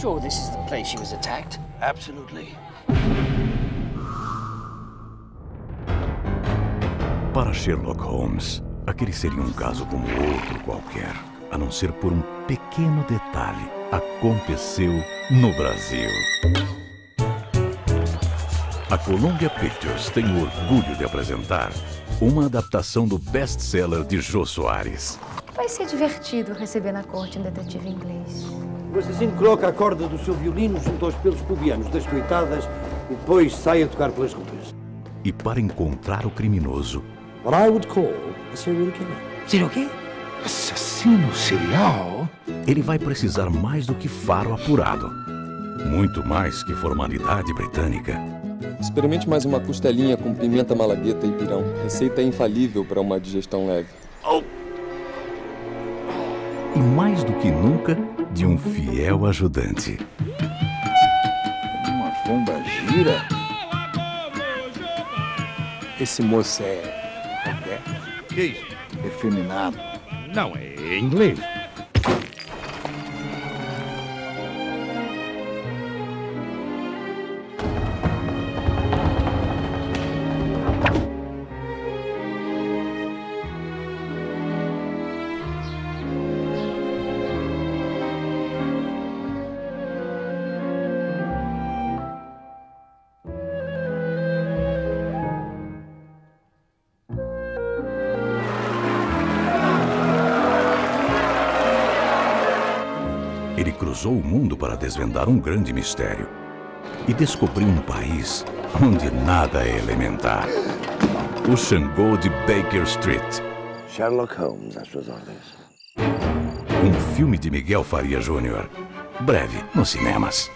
sure this is the place she was attacked? Absolutely. Para Sherlock Holmes, aquele seria um caso como outro qualquer, a não ser por um pequeno detalhe. Aconteceu no Brasil. A Columbia Pictures tem o orgulho de apresentar uma adaptação do best-seller de Jô Soares. Vai ser divertido receber na corte um detetive inglês. O assassino coloca a corda do seu violino junto aos pelos pubianos das coitadas e depois sai a tocar pelas ruas. E para encontrar o criminoso, What I would call a serial killer. Serial quê? Assassino serial? ele vai precisar mais do que faro apurado. Muito mais que formalidade britânica. Experimente mais uma costelinha com pimenta malagueta e pirão. Receita infalível para uma digestão leve. E mais do que nunca, de um fiel ajudante. Uma pomba gira? Esse moço é. é? Que isso? Efeminado. Não, é inglês. Ele cruzou o mundo para desvendar um grande mistério e descobriu um país onde nada é elementar. O Xangô de Baker Street. Sherlock Holmes, às suas ordens. Um filme de Miguel Faria Jr. Breve nos cinemas.